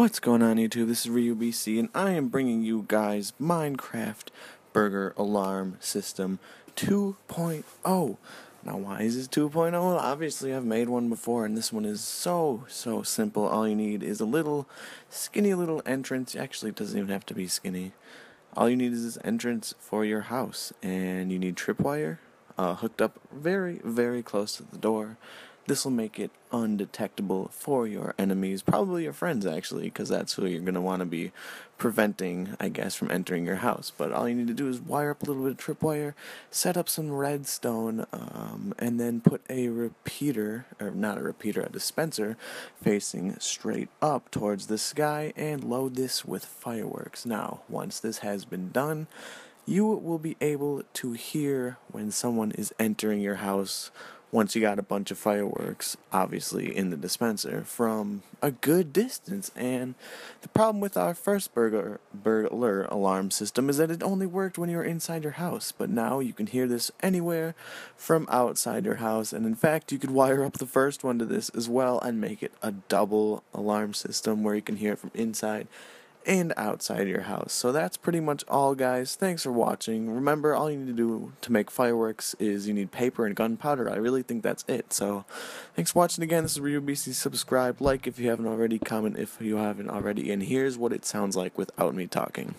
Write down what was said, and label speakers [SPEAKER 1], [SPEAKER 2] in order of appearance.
[SPEAKER 1] What's going on YouTube? This is REobeastie and I am bringing you guys Minecraft Burglar Alarm System 2.0. Now why is this 2.0? Well, obviously I've made one before and this one is so so simple. All you need is a little skinny little entrance. Actually it doesn't even have to be skinny. All you need is this entrance for your house and you need tripwire uh, hooked up very very close to the door this will make it undetectable for your enemies, probably your friends actually, because that's who you're going to want to be preventing, I guess, from entering your house. But all you need to do is wire up a little bit of tripwire, set up some redstone, um, and then put a repeater, or not a repeater, a dispenser, facing straight up towards the sky, and load this with fireworks. Now, once this has been done, you will be able to hear when someone is entering your house once you got a bunch of fireworks, obviously in the dispenser, from a good distance. And the problem with our first burglar, burglar alarm system is that it only worked when you were inside your house. But now you can hear this anywhere from outside your house. And in fact, you could wire up the first one to this as well and make it a double alarm system where you can hear it from inside and outside your house. So that's pretty much all, guys. Thanks for watching. Remember, all you need to do to make fireworks is you need paper and gunpowder. I really think that's it. So thanks for watching again. This is REobeastie. Subscribe, like if you haven't already, comment if you haven't already. And here's what it sounds like without me talking.